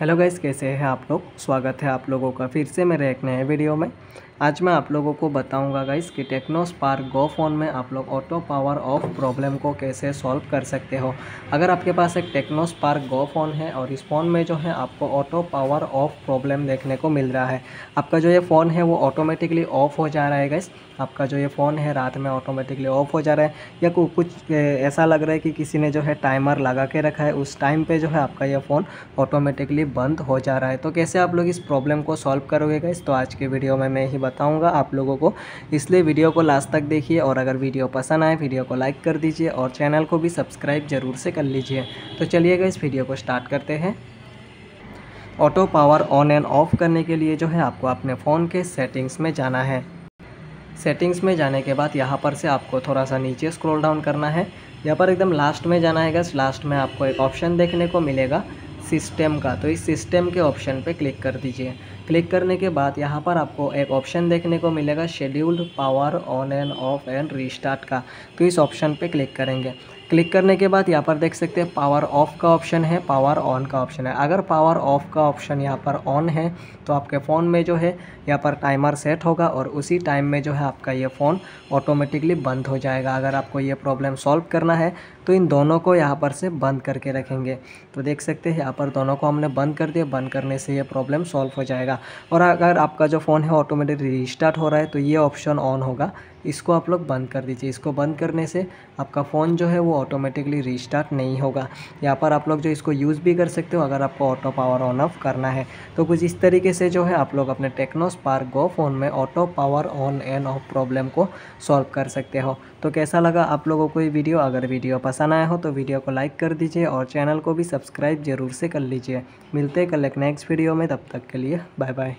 Hello guys, कैसे हैं आप लोग? स्वागत है आप लोगों का फिर से मेरे एक नए वीडियो में। आज मैं आप लोगों को बताऊँगा गाइस कि टेक्नो स्पार्क गो फ़ोन में आप लोग ऑटो पावर ऑफ़ प्रॉब्लम को कैसे सॉल्व कर सकते हो। अगर आपके पास एक टेक्नो स्पार्क गो फ़ोन है और इस फ़ोन में जो है आपको ऑटो पावर ऑफ़ प्रॉब्लम देखने को मिल रहा है, आपका जो ये फ़ोन है वो ऑटोमेटिकली ऑफ़ हो जा रहा है गाइस। आपका जो ये फ़ोन है रात में ऑटोमेटिकली ऑफ़ हो जा रहा है या कुछ ऐसा लग रहा है कि किसी ने जो है टाइमर लगा के रखा है, उस टाइम पर जो है आपका ये फ़ोन ऑटोमेटिकली बंद हो जा रहा है। तो कैसे आप लोग इस प्रॉब्लम को सॉल्व करोगे गाइस तो आज के वीडियो में मैं ही बताऊँगा आप लोगों को। इसलिए वीडियो को लास्ट तक देखिए और अगर वीडियो पसंद आए वीडियो को लाइक कर दीजिए और चैनल को भी सब्सक्राइब ज़रूर से कर लीजिए। तो चलिएगा इस वीडियो को स्टार्ट करते हैं। Auto power on and off करने के लिए जो है आपको अपने फ़ोन के सेटिंग्स में जाना है। सेटिंग्स में जाने के बाद यहाँ पर से आपको थोड़ा सा नीचे स्क्रॉल डाउन करना है। यहाँ पर एकदम लास्ट में जाना है गस लास्ट में आपको एक ऑप्शन देखने को मिलेगा। सिस्टम का तो इस सिस्टम के ऑप्शन पे क्लिक कर दीजिए। क्लिक करने के बाद यहाँ पर आपको एक ऑप्शन देखने को मिलेगा scheduled power on and off and restart का। तो इस ऑप्शन पे क्लिक करेंगे। क्लिक करने के बाद यहाँ पर देख सकते हैं पावर ऑफ़ का ऑप्शन है पावर ऑन का ऑप्शन है। अगर पावर ऑफ़ का ऑप्शन यहाँ पर ऑन है तो आपके फ़ोन में जो है, यहाँ पर टाइमर सेट होगा और उसी टाइम में जो है आपका ये फ़ोन ऑटोमेटिकली बंद हो जाएगा। अगर आपको ये प्रॉब्लम सॉल्व करना है तो इन दोनों को यहाँ पर से बंद करके रखेंगे। तो देख सकते हैं, यहाँ पर दोनों को हमने बंद कर दिया, बंद करने से ये प्रॉब्लम सॉल्व हो जाएगा। और अगर आपका जो फ़ोन है ऑटोमेटिक रिस्टार्ट हो रहा है तो ये ऑप्शन ऑन होगा। इसको आप लोग बंद कर दीजिए। इसको बंद करने से आपका फ़ोन जो है, वो ऑटोमेटिकली रिस्टार्ट नहीं होगा। यहाँ पर आप लोग जो इसको यूज़ भी कर सकते हो, अगर आपको ऑटो पावर ऑन ऑफ़ करना है। तो कुछ इस तरीके से जो है आप लोग अपने टेक्नो स्पार्क गो फ़ोन में auto power on and off problem को सॉल्व कर सकते हो। तो कैसा लगा आप लोगों को ये वीडियो अगर वीडियो पसंद आया हो तो वीडियो को लाइक कर दीजिए और चैनल को भी सब्सक्राइब ज़रूर से कर लीजिए। मिलते हैं कल एक नेक्स्ट वीडियो में, तब तक के लिए बाय बाय